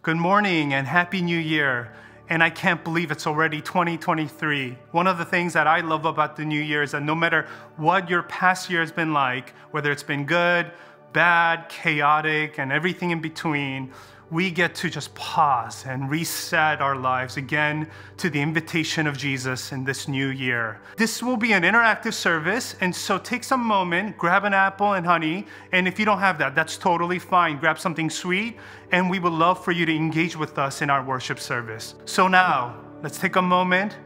Good morning and Happy New Year. And I can't believe it's already 2023. One of the things that I love about the new year is that no matter what your past year has been like, whether it's been good, bad, chaotic, and everything in between, we get to just pause and reset our lives again to the invitation of Jesus in this new year. This will be an interactive service, and so take some moment, grab an apple and honey, and if you don't have that, that's totally fine. Grab something sweet, and we would love for you to engage with us in our worship service. So now, let's take a moment,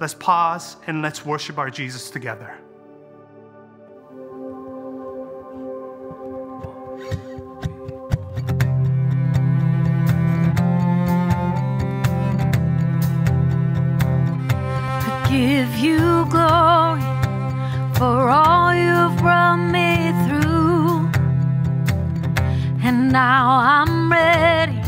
let's pause, and let's worship our Jesus together. Give you glory for all you've brought me through. And now I'm ready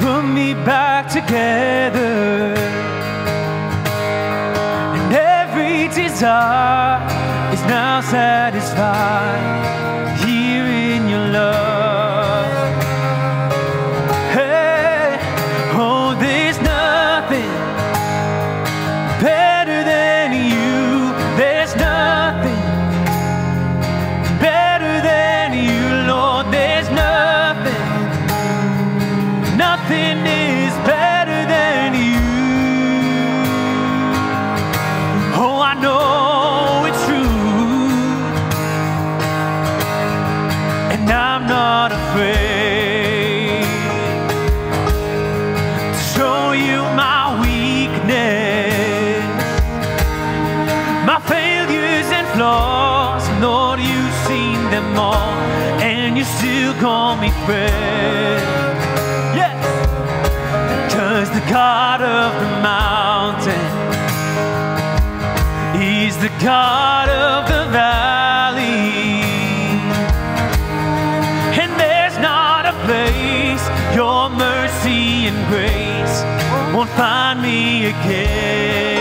put me back together. And every desire is now satisfied. Cause the God of the mountain, is the God of the valley. And there's not a place your mercy and grace won't find me again.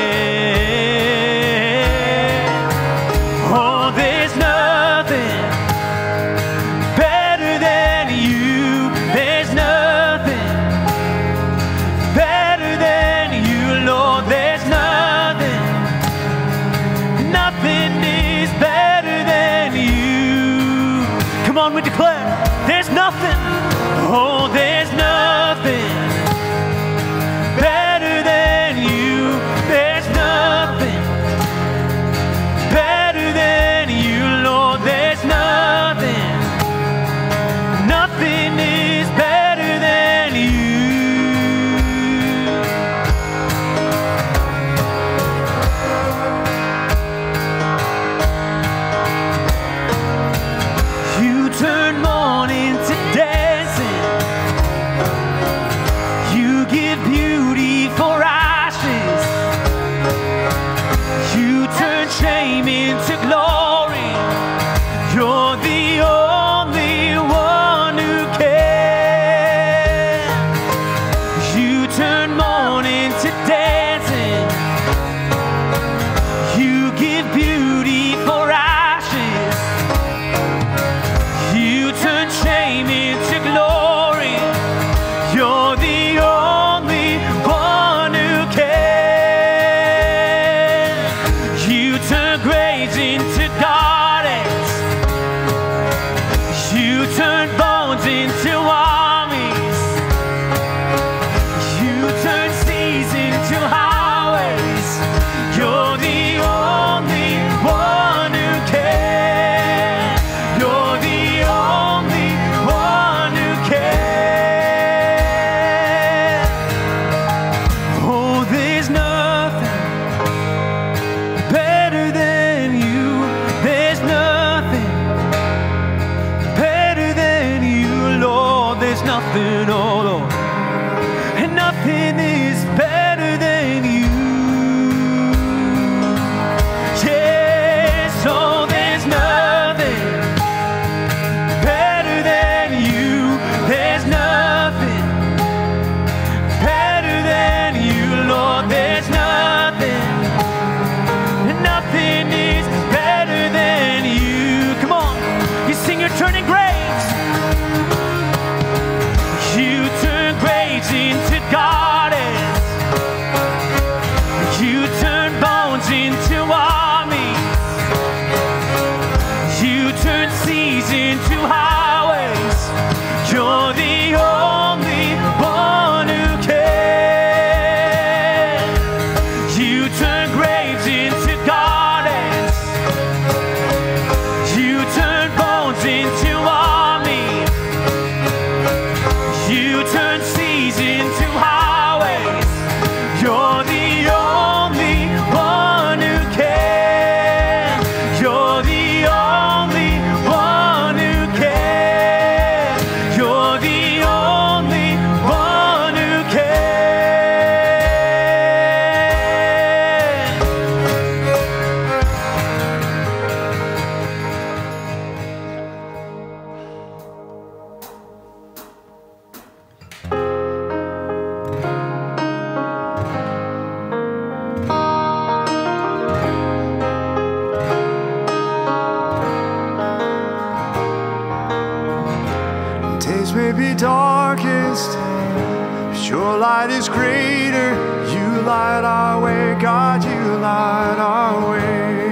light is greater. You light our way, God, you light our way.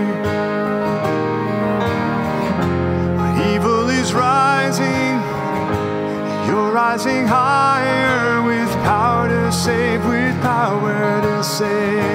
When evil is rising, you're rising higher with power to save, with power to save.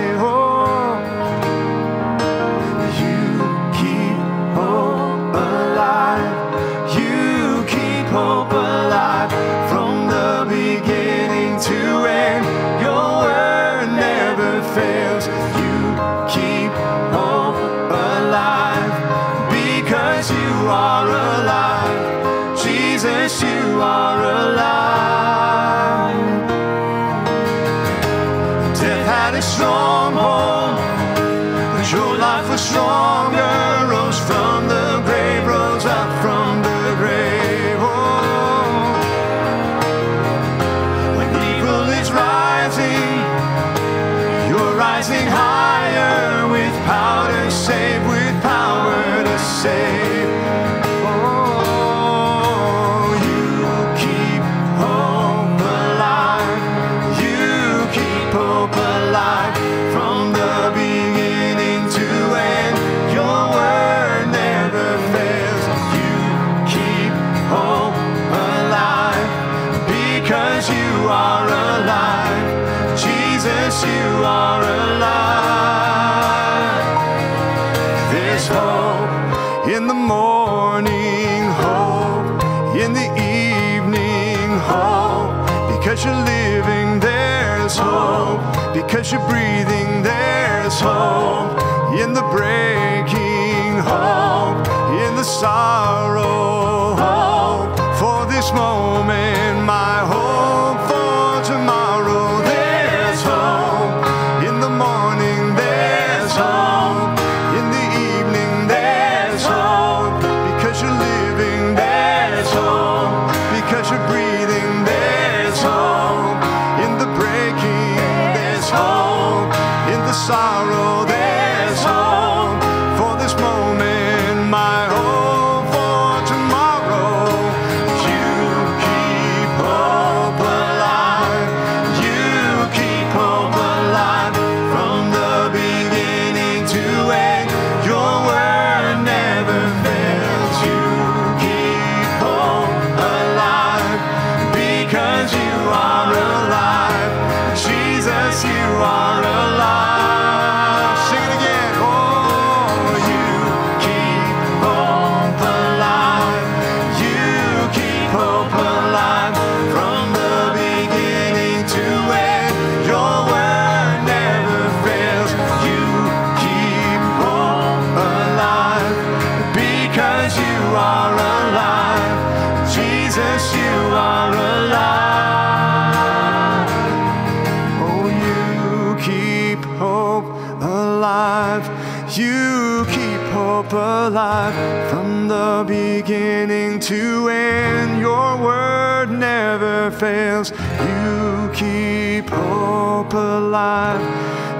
because you're living, there's hope. Because you're breathing, there's hope. In the breaking, hope. In the sorrow, hope. For this moment. because you are alive. Jesus, you are fails, you keep hope alive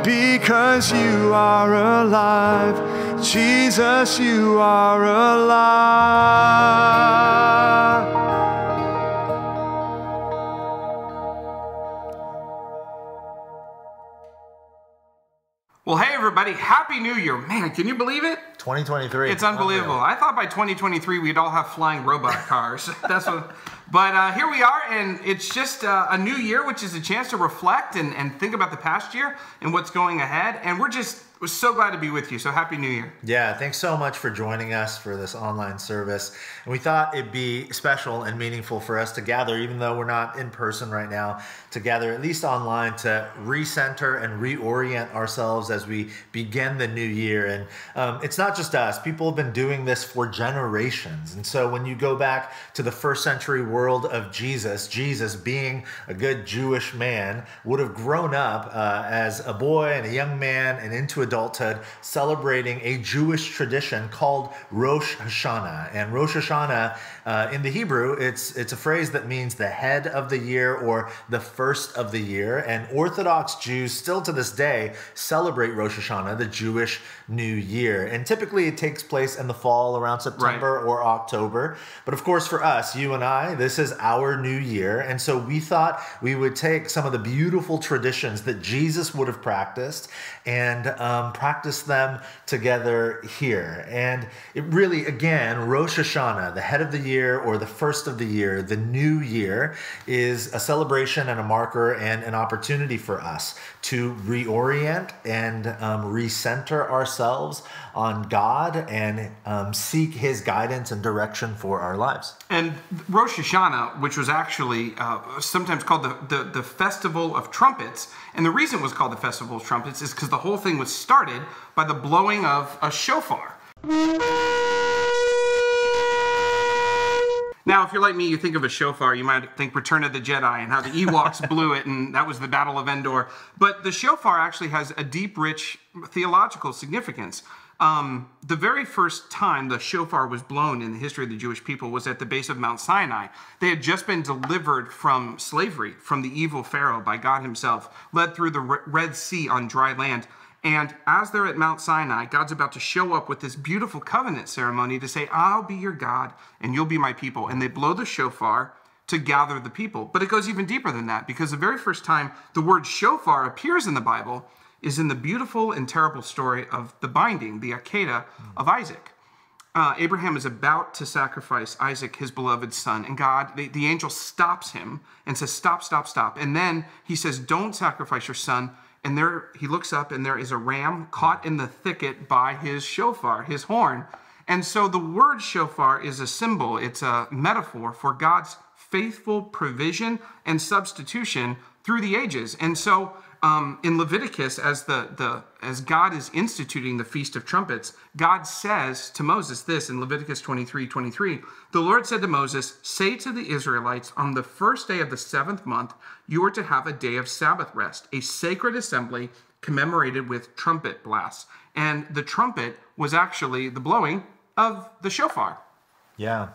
because you are alive. Jesus, you are alive. Well, hey, everybody, Happy New Year. Man, can you believe it? 2023. It's unbelievable. unbelievable. I thought by 2023 we'd all have flying robot cars. That's what. But uh, here we are, and it's just uh, a new year, which is a chance to reflect and, and think about the past year and what's going ahead. And we're just we're so glad to be with you. So happy New Year. Yeah, thanks so much for joining us for this online service. And we thought it'd be special and meaningful for us to gather, even though we're not in person right now, to gather at least online to recenter and reorient ourselves as we begin the new year. And um, it's not just us, people have been doing this for generations. And so when you go back to the first century world of Jesus, Jesus, being a good Jewish man, would have grown up uh, as a boy and a young man and into adulthood celebrating a Jewish tradition called Rosh Hashanah. And Rosh Hashanah uh, in the Hebrew, it's, it's a phrase that means the head of the year or the first of the year. And Orthodox Jews still to this day celebrate Rosh Hashanah, the Jewish New Year. And typically it takes place in the fall around September or October. But of course, for us, you and I, this is our new year. And so we thought we would take some of the beautiful traditions that Jesus would have practiced and um, practice them together here. And it really, again, Rosh Hashanah, the head of the year or the first of the year, the new year, is a celebration and a marker and an opportunity for us to reorient and um, recenter ourselves on God and um, seek His guidance and direction for our lives. And Rosh Hashanah, which was actually uh, sometimes called the, the, the Festival of Trumpets, and the reason it was called the Festival of Trumpets is because the whole thing was started by the blowing of a shofar. Now, if you're like me, you think of a shofar, you might think Return of the Jedi and how the Ewoks blew it, and that was the Battle of Endor. But the shofar actually has a deep, rich theological significance. Um, the very first time the shofar was blown in the history of the Jewish people was at the base of Mount Sinai. They had just been delivered from slavery from the evil Pharaoh by God Himself, led through the Red Sea on dry land. And as they're at Mount Sinai, God's about to show up with this beautiful covenant ceremony to say, I'll be your God and you'll be my people. And they blow the shofar to gather the people. But it goes even deeper than that because the very first time the word shofar appears in the Bible is in the beautiful and terrible story of the binding, the Akedah of Isaac. Uh, Abraham is about to sacrifice Isaac, his beloved son, and God, the, the angel stops him and says, Stop, stop, stop. And then he says, Don't sacrifice your son and there he looks up and there is a ram caught in the thicket by his shofar, his horn. And so the word shofar is a symbol, it's a metaphor for God's faithful provision and substitution through the ages. And so um, in Leviticus, as the, the as God is instituting the Feast of Trumpets, God says to Moses this in Leviticus 23, 23. The Lord said to Moses, Say to the Israelites, on the first day of the seventh month, you are to have a day of Sabbath rest, a sacred assembly commemorated with trumpet blasts. And the trumpet was actually the blowing of the shofar. Yeah.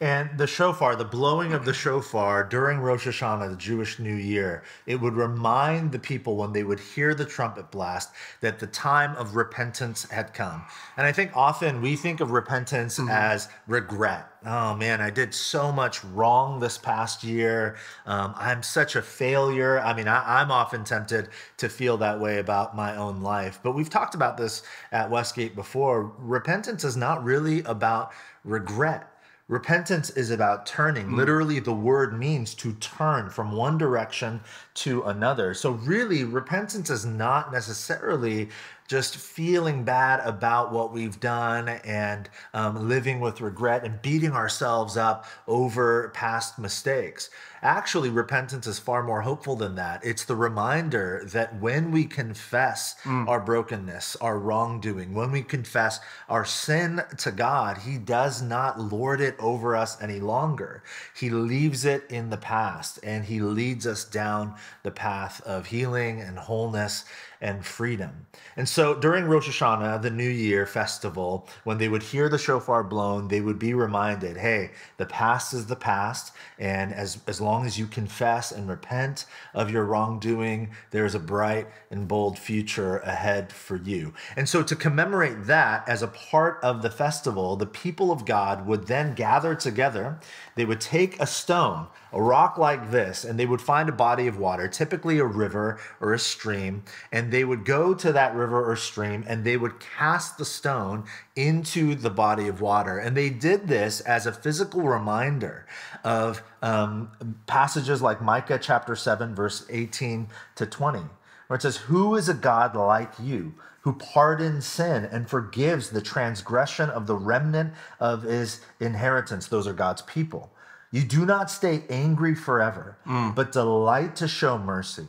And the shofar, the blowing of the shofar during Rosh Hashanah, the Jewish New Year, it would remind the people when they would hear the trumpet blast that the time of repentance had come. And I think often we think of repentance as regret. Oh man, I did so much wrong this past year. Um, I'm such a failure. I mean, I, I'm often tempted to feel that way about my own life. But we've talked about this at Westgate before. Repentance is not really about regret. Repentance is about turning. Hmm. Literally, the word means to turn from one direction to another. So, really, repentance is not necessarily just feeling bad about what we've done and um, living with regret and beating ourselves up over past mistakes. Actually, repentance is far more hopeful than that. It's the reminder that when we confess our brokenness, our wrongdoing, when we confess our sin to God, He does not lord it over us any longer. He leaves it in the past and He leads us down the path of healing and wholeness and freedom. And so during Rosh Hashanah, the New Year festival, when they would hear the shofar blown, they would be reminded, hey, the past is the past. And as, as long as you confess and repent of your wrongdoing, there's a bright and bold future ahead for you. And so, to commemorate that as a part of the festival, the people of God would then gather together. They would take a stone, a rock like this, and they would find a body of water, typically a river or a stream, and they would go to that river or stream and they would cast the stone into the body of water. And they did this as a physical reminder of um, passages like Micah chapter 7, verse 18 to 20, where it says, Who is a God like you? Who pardons sin and forgives the transgression of the remnant of his inheritance? Those are God's people. You do not stay angry forever, mm. but delight to show mercy.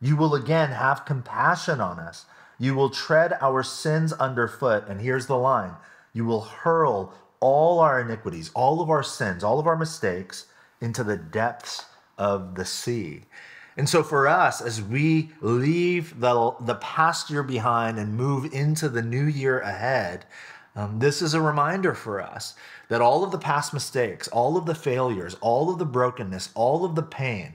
You will again have compassion on us. You will tread our sins underfoot. And here's the line you will hurl all our iniquities, all of our sins, all of our mistakes into the depths of the sea. And so for us, as we leave the, the past year behind and move into the new year ahead, um, this is a reminder for us that all of the past mistakes, all of the failures, all of the brokenness, all of the pain,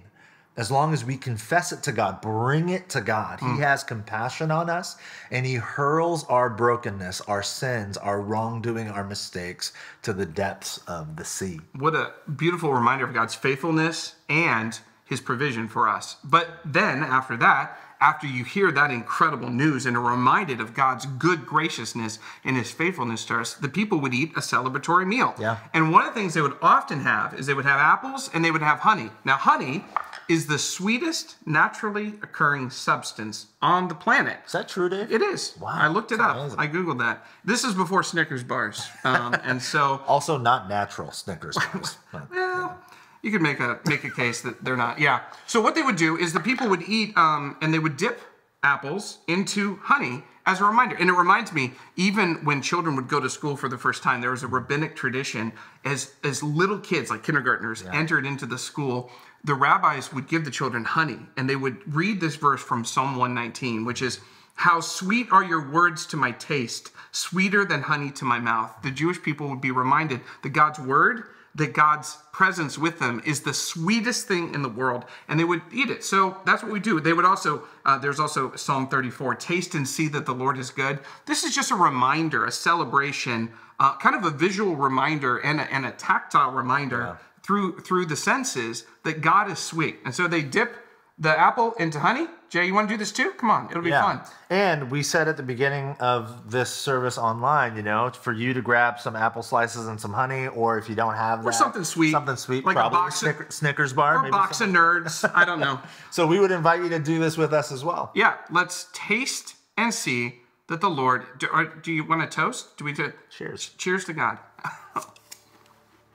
as long as we confess it to God, bring it to God, He has compassion on us and He hurls our brokenness, our sins, our wrongdoing, our mistakes to the depths of the sea. What a beautiful reminder of God's faithfulness and his provision for us. But then, after that, after you hear that incredible news and are reminded of God's good graciousness and his faithfulness to us, the people would eat a celebratory meal. Yeah. And one of the things they would often have is they would have apples and they would have honey. Now, honey is the sweetest naturally occurring substance on the planet. Is that true, Dave? It is. Wow, I looked it up. amazing. I Googled that. This is before Snickers bars. Um, and so Also, not natural Snickers bars. well, you could make a make a case that they're not. Yeah. So what they would do is the people would eat um, and they would dip apples into honey as a reminder. And it reminds me, even when children would go to school for the first time, there was a rabbinic tradition as as little kids, like kindergartners, entered into the school. The rabbis would give the children honey, and they would read this verse from Psalm 119, which is, "How sweet are your words to my taste, sweeter than honey to my mouth." The Jewish people would be reminded that God's word that God's presence with them is the sweetest thing in the world, and they would eat it. So that's what we do. They would also, uh, there's also Psalm 34 taste and see that the Lord is good. This is just a reminder, a celebration, uh, kind of a visual reminder and a, and a tactile reminder through, through the senses that God is sweet. And so they dip the apple into honey. Jay, you want to do this too? Come on, it'll be fun. And we said at the beginning of this service online, you know, for you to grab some apple slices and some honey, or if you don't have that, something sweet. something sweet, Like a box of- Snicker- Snickers bar, Or a box some- of nerds. I don't know. So we would invite you to do this with us as well. Yeah, let's taste and see that the Lord. Do, or do you want to toast? Do we do? Cheers. Cheers to God. oh,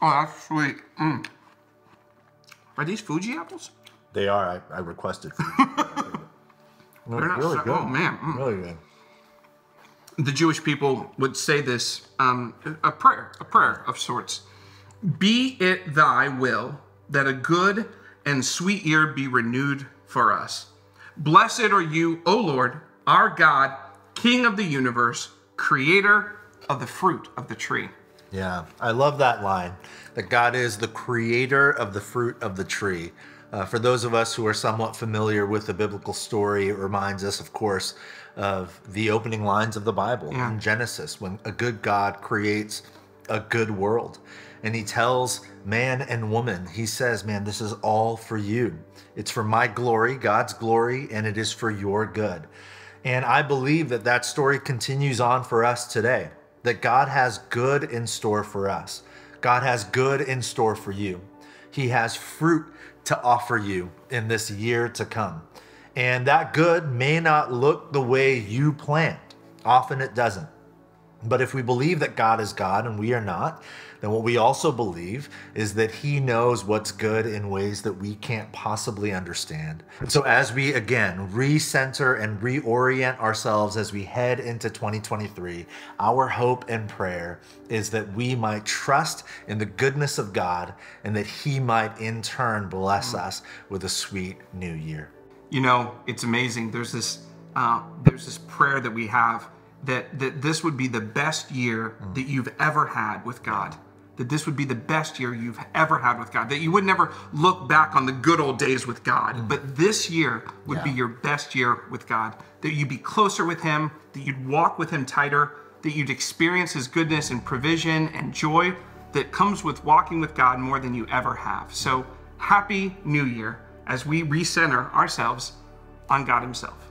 that's sweet. Mm. Are these Fuji apples? They are. I, I requested. You. They're not really so- good. oh, man. Mm. Really good. The Jewish people would say this um, a prayer, a prayer of sorts. Be it thy will that a good and sweet year be renewed for us. Blessed are you, O Lord, our God, King of the universe, creator of the fruit of the tree. Yeah, I love that line that God is the creator of the fruit of the tree. Uh, for those of us who are somewhat familiar with the biblical story, it reminds us, of course, of the opening lines of the Bible Yeah. in Genesis when a good God creates a good world. And he tells man and woman, he says, Man, this is all for you. It's for my glory, God's glory, and it is for your good. And I believe that that story continues on for us today, that God has good in store for us. God has good in store for you. He has fruit to offer you in this year to come. And that good may not look the way you planned. Often it doesn't. But if we believe that God is God and we are not, then what we also believe is that He knows what's good in ways that we can't possibly understand. So, as we again recenter and reorient ourselves as we head into 2023, our hope and prayer is that we might trust in the goodness of God and that He might in turn bless us with a sweet new year. You know, it's amazing. There's this uh, there's this prayer that we have that that this would be the best year mm. that you've ever had with God. that this would be the best year you've ever had with God, that you would never look back on the good old days with God, mm. but this year would be your best year with God, that you'd be closer with Him, that you'd walk with Him tighter, that you'd experience His goodness and provision and joy that comes with walking with God more than you ever have. So, Happy New Year as we recenter ourselves on God Himself.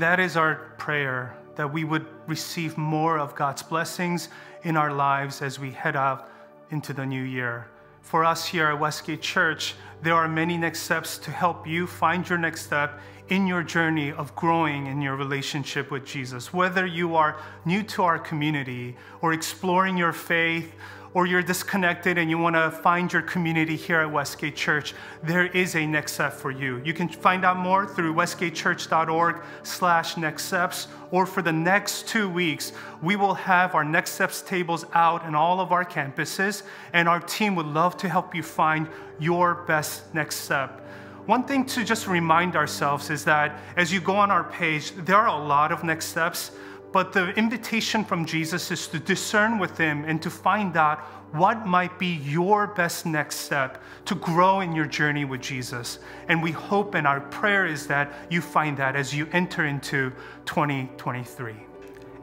And that is our prayer that we would receive more of God's blessings in our lives as we head out into the new year. For us here at Westgate Church, there are many next steps to help you find your next step in your journey of growing in your relationship with Jesus. Whether you are new to our community or exploring your faith or you're disconnected and you want to find your community here at Westgate Church, there is a next step for you. You can find out more through westgatechurch.org slash next steps, or for the next two weeks, we will have our next steps tables out in all of our campuses, and our team would love to help you find your best next step. One thing to just remind ourselves is that as you go on our page, there are a lot of next steps, but the invitation from Jesus is to discern with Him and to find out what might be your best next step to grow in your journey with Jesus. And we hope and our prayer is that you find that as you enter into 2023.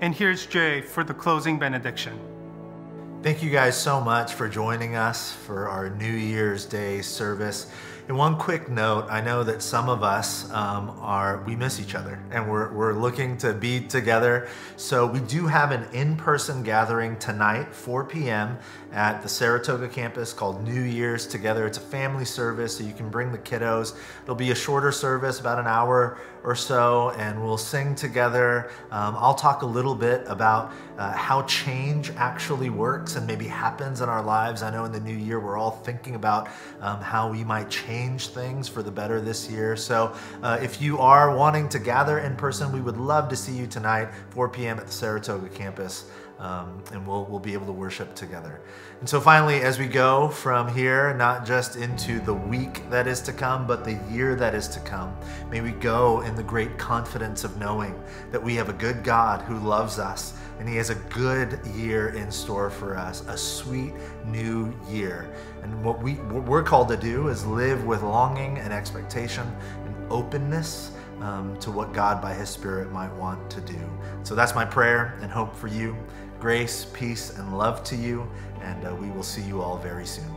And here's Jay for the closing benediction. Thank you guys so much for joining us for our New Year's Day service. And one quick note I know that some of us um, are, we miss each other and we're, we're looking to be together. So we do have an in person gathering tonight, 4 p.m., at the Saratoga campus called New Year's Together. It's a family service, so you can bring the kiddos. It'll be a shorter service, about an hour or so, and we'll sing together. Um, I'll talk a little bit about uh, how change actually works and maybe happens in our lives. I know in the new year we're all thinking about um, how we might change things for the better this year. So uh, if you are wanting to gather in person, we would love to see you tonight, 4 p.m. at the Saratoga campus um, and we'll, we'll be able to worship together. And so, finally, as we go from here, not just into the week that is to come, but the year that is to come, may we go in the great confidence of knowing that we have a good God who loves us and He has a good year in store for us, a sweet new year. And what, we, what we're called to do is live with longing and expectation and openness. Um, to what God by His Spirit might want to do. So that's my prayer and hope for you. Grace, peace, and love to you, and uh, we will see you all very soon.